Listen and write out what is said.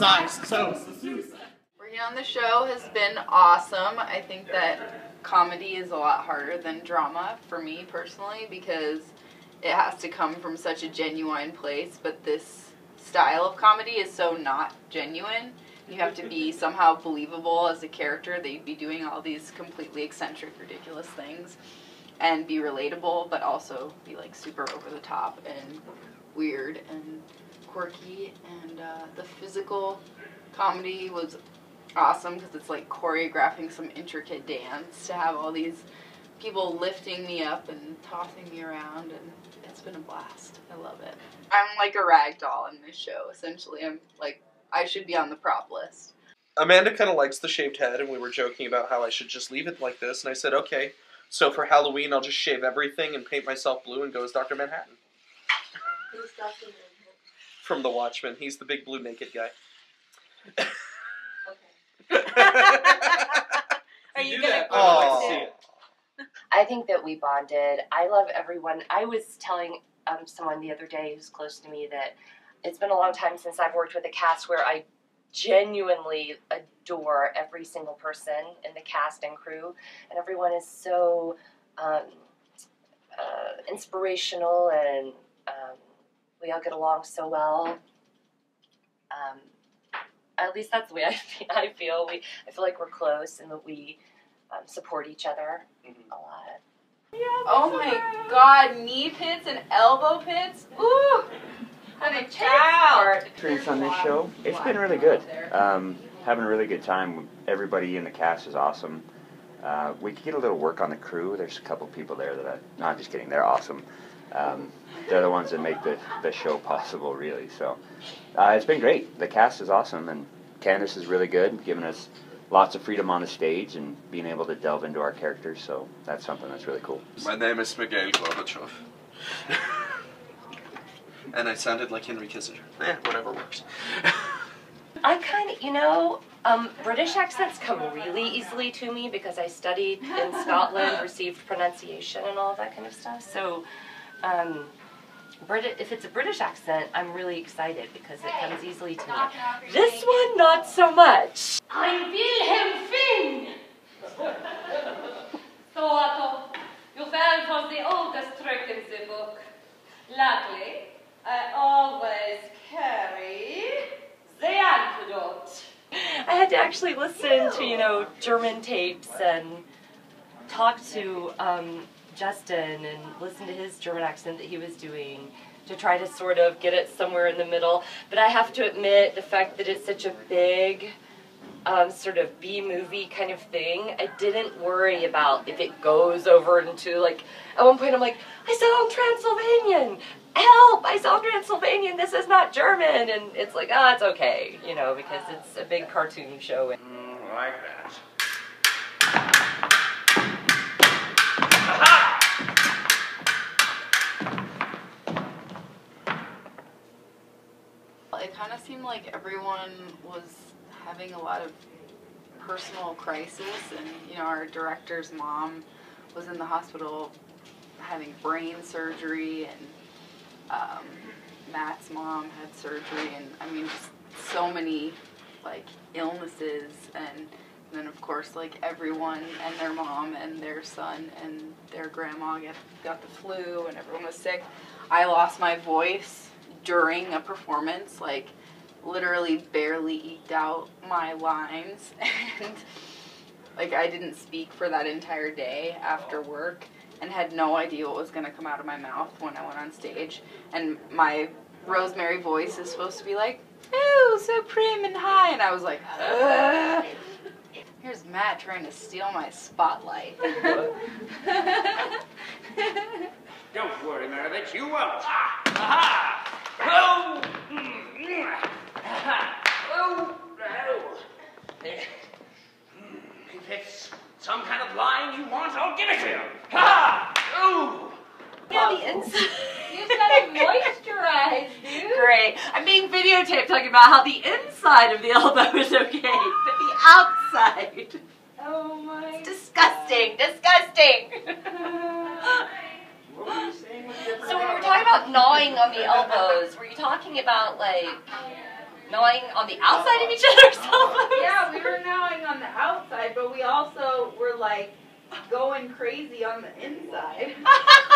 si, sa, si, sa, so. Working on the show has been awesome. I think that comedy is a lot harder than drama for me personally because it has to come from such a genuine place, but this style of comedy is so not genuine. You have to be somehow believable as a character that you'd be doing all these completely eccentric, ridiculous things and be relatable, but also be like super over the top and weird and quirky. And uh, the physical comedy was awesome because it's like choreographing some intricate dance to have all these people lifting me up and tossing me around and it's been a blast. I love it. I'm like a rag doll in this show, essentially. I'm like I should be on the prop list. Amanda kind of likes the shaved head, and we were joking about how I should just leave it like this. And I said, okay, so for Halloween, I'll just shave everything and paint myself blue and go as Dr. Manhattan. Who's Dr. Manhattan? From The Watchmen. He's the big blue naked guy. Are you do gonna that. go Oh. watch See it? it. I think that we bonded. I love everyone. I was telling um, someone the other day who's close to me that it's been a long time since I've worked with a cast where I genuinely adore every single person in the cast and crew, and everyone is so um, uh, inspirational, and um, we all get along so well. Um, at least that's the way I feel. I feel we. I feel like we're close, and that we um, support each other a lot. Oh my god, knee pits and elbow pits? Ooh! And a cow! experience on this show. It's been really good. Um, having a really good time. Everybody in the cast is awesome. Uh, we could get a little work on the crew. There's a couple people there that I, no, I'm just kidding. They're awesome. Um, they're the ones that make the, the show possible, really. So uh, it's been great. The cast is awesome, and Candice is really good, giving us lots of freedom on the stage and being able to delve into our characters. So that's something that's really cool. My name is Miguel Gorbachev. and I sounded like Henry Kissinger. Yeah, whatever works. I kind of, you know, um, British accents come really easily to me because I studied in Scotland, received pronunciation and all that kind of stuff. So, um, Brit- if it's a British accent, I'm really excited because it comes easily to me. This one, not so much. I'm Wilhelm Finn! so, Otto, you fell for the oldest trick in the book. Luckily, I always carry the antidote. I had to actually listen to, you know, German tapes and talk to um, Justin and listen to his German accent that he was doing to try to sort of get it somewhere in the middle. But I have to admit, the fact that it's such a big, um, sort of B movie kind of thing, I didn't worry about if it goes over into like, at one point I'm like, I sound Transylvanian! Help! I sound Transylvanian! This is not German! And it's like, ah, it's okay, you know, because it's a big cartoon show. And Mm, like that. It kind of seemed like everyone was having a lot of personal crisis, and you know, our director's mom was in the hospital having brain surgery, and um, Matt's mom had surgery, and I mean, just so many like illnesses, and then of course, like everyone and their mom and their son and their grandma get, got the flu, and everyone was sick. I lost my voice during a performance, like literally barely eked out my lines and like I didn't speak for that entire day after work and had no idea what was going to come out of my mouth when I went on stage and my rosemary voice is supposed to be like ooh so prim and high and I was like Ugh. here's Matt trying to steal my spotlight Don't worry, Maravich, you won't. Ah! Aha! Ah! Oh! Mm, Oh! If it's some kind of line you want, I'll give it to you. Ha! Oh! yeah, the inside. You gotta moisturize, dude. Great. I'm being videotaped talking about how the inside of the elbow is okay, but the outside. Oh my Disgusting. Disgusting. What were you saying So when we're talking about gnawing on the elbows, were you talking about like gnawing on the outside of each oh. other's elbows? Yeah, we were gnawing on the outside, but we also were like going crazy on the inside. I'm always crazy on the inside.